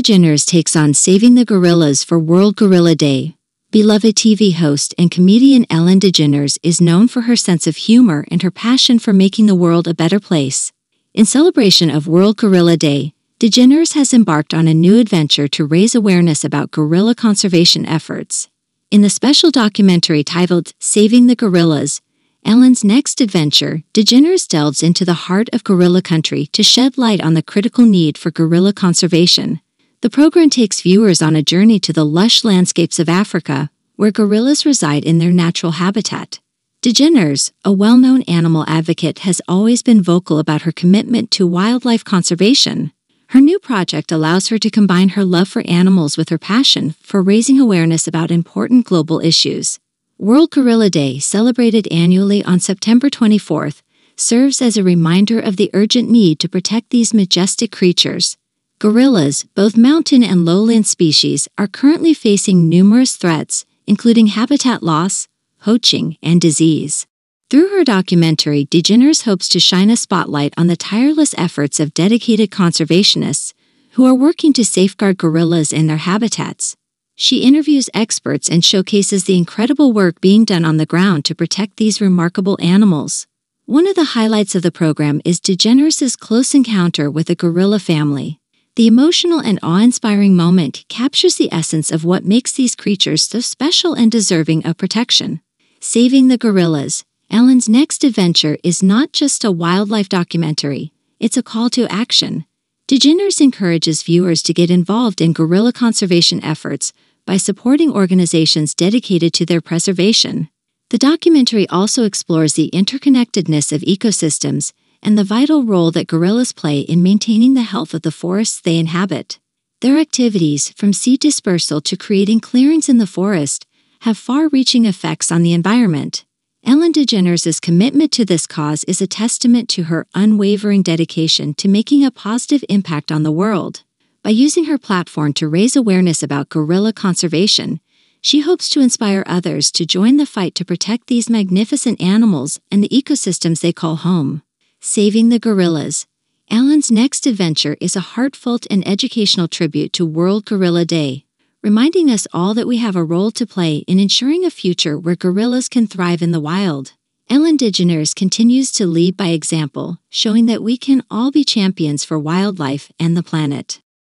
DeGeneres takes on Saving the Gorillas for World Gorilla Day. Beloved TV host and comedian Ellen DeGeneres is known for her sense of humor and her passion for making the world a better place. In celebration of World Gorilla Day, DeGeneres has embarked on a new adventure to raise awareness about gorilla conservation efforts. In the special documentary titled Saving the Gorillas, Ellen's next adventure, DeGeneres delves into the heart of gorilla country to shed light on the critical need for gorilla conservation. The program takes viewers on a journey to the lush landscapes of Africa, where gorillas reside in their natural habitat. DeGeneres, a well known animal advocate, has always been vocal about her commitment to wildlife conservation. Her new project allows her to combine her love for animals with her passion for raising awareness about important global issues. World Gorilla Day, celebrated annually on September 24th, serves as a reminder of the urgent need to protect these majestic creatures. Gorillas, both mountain and lowland species, are currently facing numerous threats, including habitat loss, poaching, and disease. Through her documentary, DeGeneres hopes to shine a spotlight on the tireless efforts of dedicated conservationists who are working to safeguard gorillas and their habitats. She interviews experts and showcases the incredible work being done on the ground to protect these remarkable animals. One of the highlights of the program is DeGeneres' close encounter with a gorilla family. The emotional and awe-inspiring moment captures the essence of what makes these creatures so special and deserving of protection. Saving the Gorillas, Ellen's next adventure is not just a wildlife documentary, it's a call to action. DeGeneres encourages viewers to get involved in gorilla conservation efforts by supporting organizations dedicated to their preservation. The documentary also explores the interconnectedness of ecosystems and the vital role that gorillas play in maintaining the health of the forests they inhabit. Their activities, from seed dispersal to creating clearings in the forest, have far reaching effects on the environment. Ellen DeGeneres' commitment to this cause is a testament to her unwavering dedication to making a positive impact on the world. By using her platform to raise awareness about gorilla conservation, she hopes to inspire others to join the fight to protect these magnificent animals and the ecosystems they call home. Saving the Gorillas. Ellen's next adventure is a heartfelt and educational tribute to World Gorilla Day, reminding us all that we have a role to play in ensuring a future where gorillas can thrive in the wild. Ellen DeGeneres continues to lead by example, showing that we can all be champions for wildlife and the planet.